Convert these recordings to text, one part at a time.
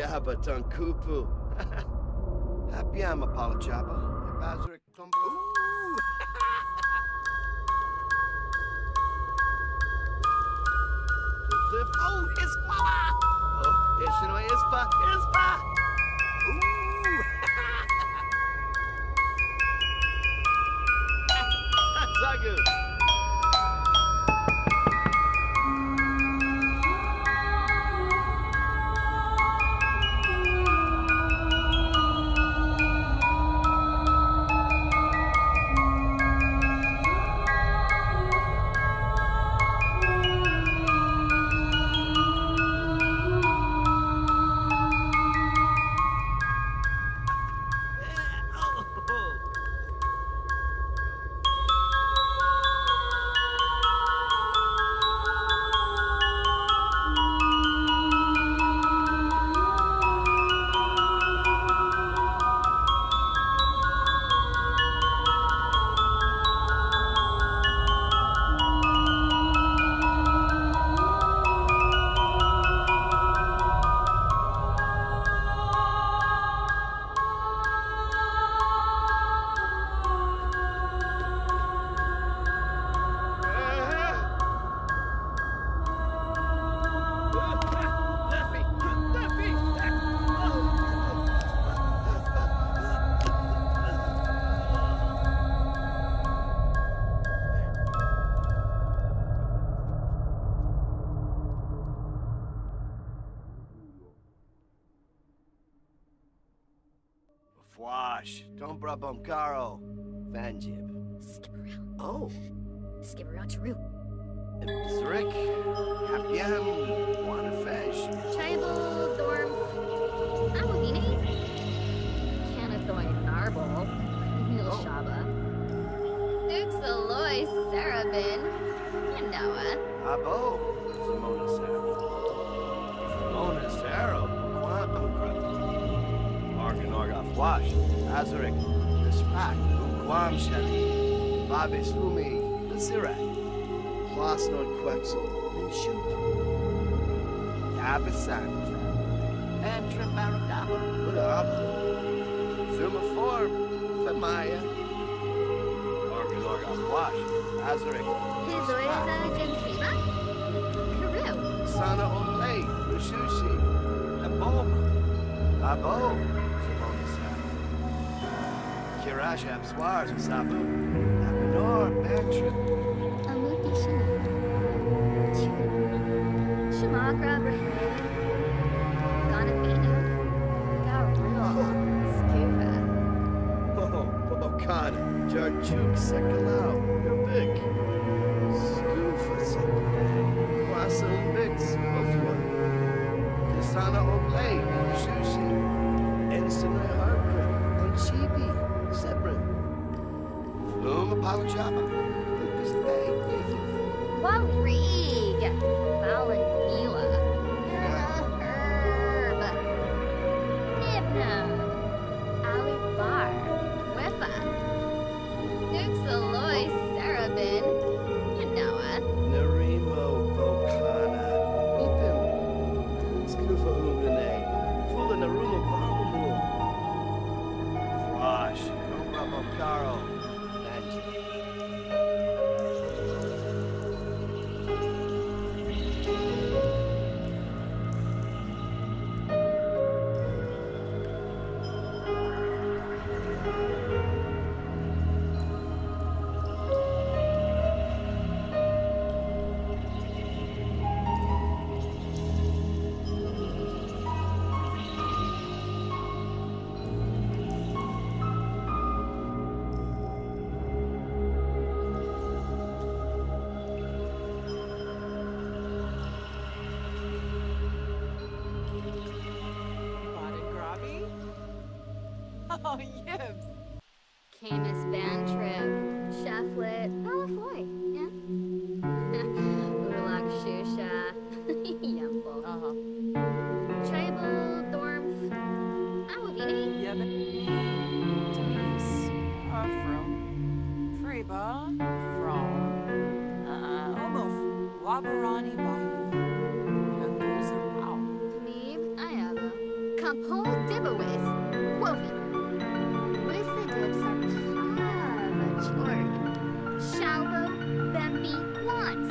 Yabatan Kupu. Happy am Apalachaba. Bazaric Kumbro. Cliff. Oh, Ispa! Oh, Ishinoi Ispa! Ispa! Ooh! Zagu! Fwash, don't brabum caro. Vanjib. Skipper out. Oh, to root. Zrick, Hapiam, Wanafesh. Tribal, Dorf, Awavini, Canathoy, Narble, Milshaba, oh. Dukes Aloy, Sarabin, it. Abo, Simona Saro. Simona Saro, Argan Orga Fwash, Azarik, Nispak, Quam Shadi, Babis Umi, Nasirak. Plasnod Quexel, and Shoot. Yabisan, Antra Maradaba, Budab, Zuma Form, Famaya. Argan Orga Fwash, Azarik, Hizoiza, Jensiba, Sana Olay, Rushushi, Aboma, Abo, Saro. Kirash Abswars, Sabu, Abenor, Mantra. Amuti Shina, Shamagra, Ganabino, Garula, Scuba, Oh, Jarjuk, Sekalau, Flum Apalachapa, Lucas Bay, Nathan. Warig, Valenila, Herb, Nibna, Barbarani Bayou. Hungers are out. Nib Ayala. Kampol Dibawis. Dips are Kava Shaubo Bambi Wants.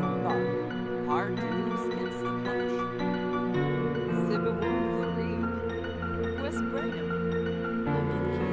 Bumba. Pardu Skipsy Punch. Zibawu Fareed. Whispered. Women